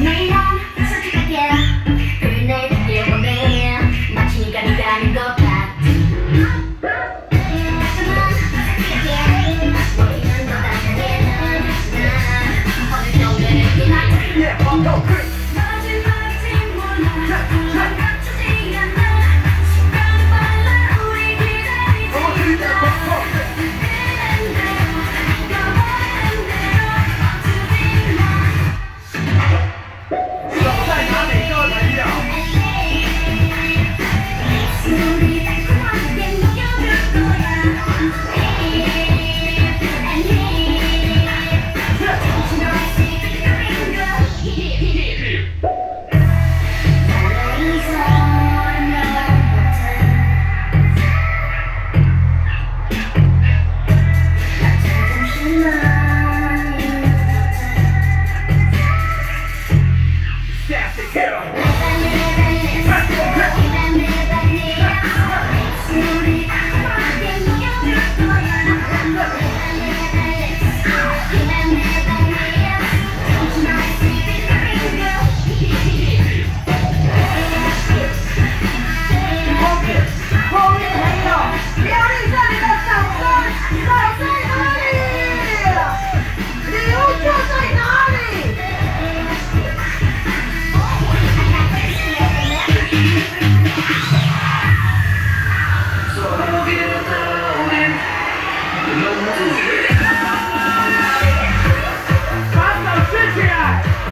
Made you. Kill him!